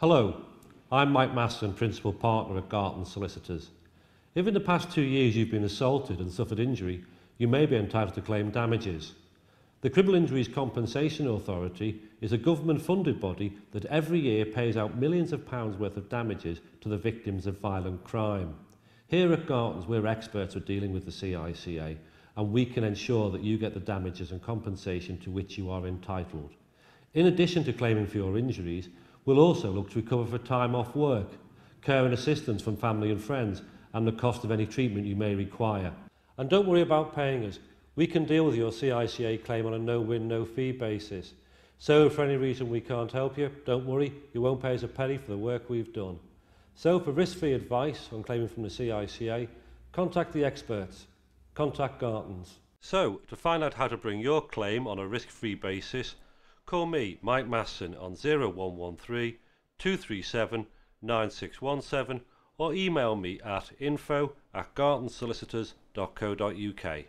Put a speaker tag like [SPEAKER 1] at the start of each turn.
[SPEAKER 1] Hello, I'm Mike Massen, Principal Partner at Gartons Solicitors. If in the past two years you've been assaulted and suffered injury, you may be entitled to claim damages. The Criminal Injuries Compensation Authority is a government-funded body that every year pays out millions of pounds worth of damages to the victims of violent crime. Here at Gartons, we're experts at dealing with the CICA, and we can ensure that you get the damages and compensation to which you are entitled. In addition to claiming for your injuries, we'll also look to recover for time off work, care and assistance from family and friends, and the cost of any treatment you may require. And don't worry about paying us. We can deal with your CICA claim on a no-win, no-fee basis. So if for any reason we can't help you, don't worry, you won't pay us a penny for the work we've done. So for risk-free advice on claiming from the CICA, contact the experts. Contact Gartons. So, to find out how to bring your claim on a risk-free basis, call me, Mike Massen, on 0113 237 9617 or email me at info at gartonsolicitors.co.uk.